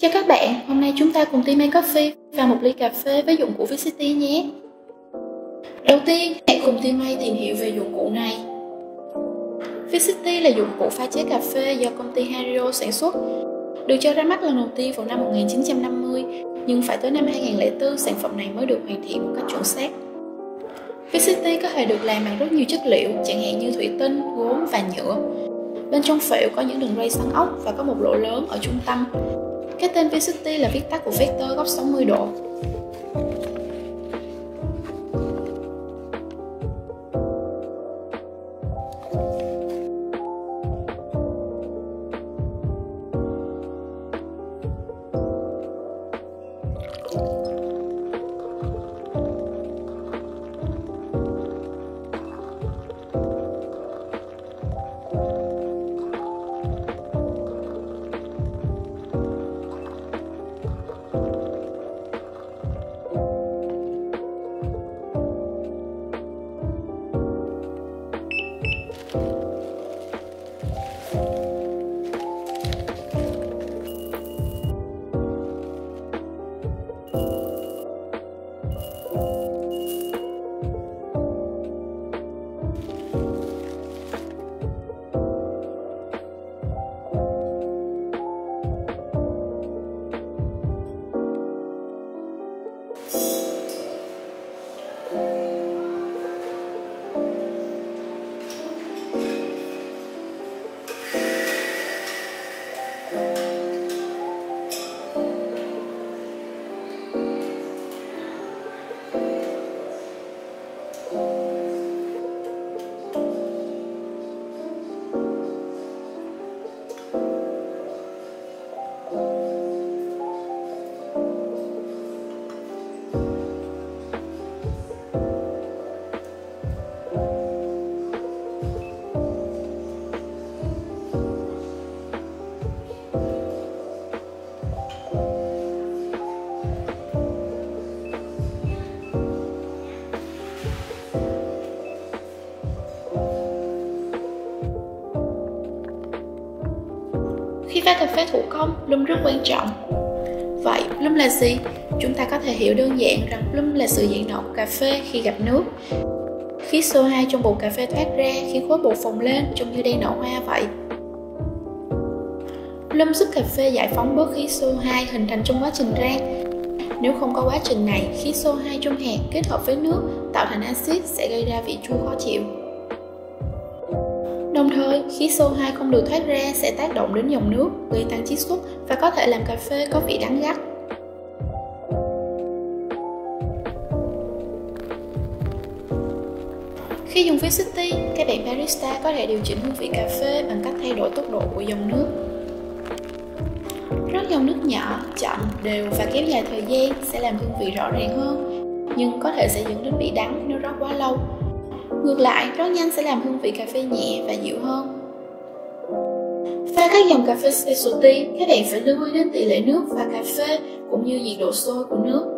Chào các bạn, hôm nay chúng ta cùng team make coffee và một ly cà phê với dụng cụ Vicity nhé. Đầu tiên, hãy cùng team May tìm hiểu về dụng cụ này. Vicity là dụng cụ pha chế cà phê do công ty Hario sản xuất. Được cho ra mắt lần đầu tiên vào năm 1950, nhưng phải tới năm 2004 sản phẩm này mới được hoàn thiện một cách chuẩn xác. Vicity có thể được làm bằng rất nhiều chất liệu, chẳng hạn như thủy tinh, gốm và nhựa. Bên trong phễu có những đường ray xoắn ốc và có một lỗ lớn ở trung tâm. Cái tên V60 là viết tắt của vector góc 60 độ. Khi cà phê thủ công, Bloom rất quan trọng. Vậy, Bloom là gì? Chúng ta có thể hiểu đơn giản rằng Bloom là sự diện nở của cà phê khi gặp nước. Khí CO2 trong bột cà phê thoát ra khiến khối bột phồng lên trông như đang nở hoa vậy. Bloom giúp cà phê giải phóng bớt khí CO2 hình thành trong quá trình rang. Nếu không có quá trình này, khí CO2 trong hạt kết hợp với nước tạo thành axit sẽ gây ra vị chua khó chịu. Đồng thời, khí CO2 không được thoát ra sẽ tác động đến dòng nước, gây tăng chiết xuất và có thể làm cà phê có vị đắng gắt. Khi dùng Vicity, các bạn barista có thể điều chỉnh hương vị cà phê bằng cách thay đổi tốc độ của dòng nước. Rót dòng nước nhỏ, chậm, đều và kéo dài thời gian sẽ làm hương vị rõ ràng hơn, nhưng có thể sẽ dẫn đến vị đắng nếu rót quá lâu Ngược lại, rót nhanh sẽ làm hương vị cà phê nhẹ và dịu hơn. Pha các dòng cà phê specialty, các bạn phải lưu ý đến tỷ lệ nước và cà phê cũng như nhiệt độ sôi của nước.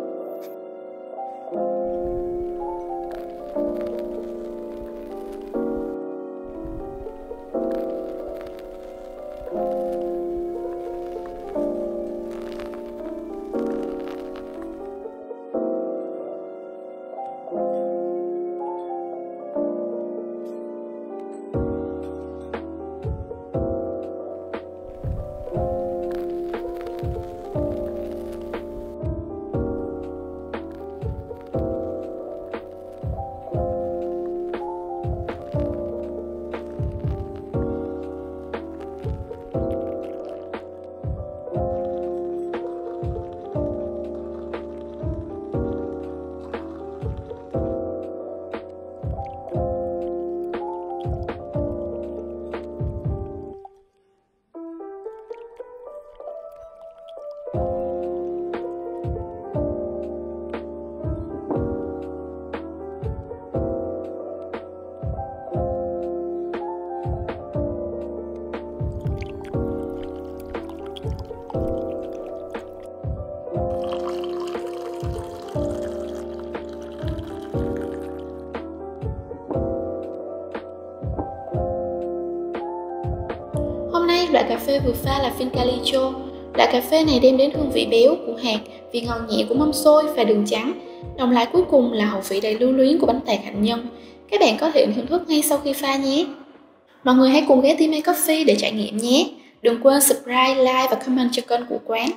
Loại cà phê vừa pha là Fincalicho. Loại cà phê này đem đến hương vị béo của hạt, vị ngon nhẹ của mâm xôi và đường trắng. Đồng lại cuối cùng là hậu vị đầy lưu luyến của bánh tạt hạnh nhân. Các bạn có thể thưởng thức ngay sau khi pha nhé. Mọi người hãy cùng ghé Time Coffee để trải nghiệm nhé. Đừng quên subscribe, like và comment cho kênh của quán.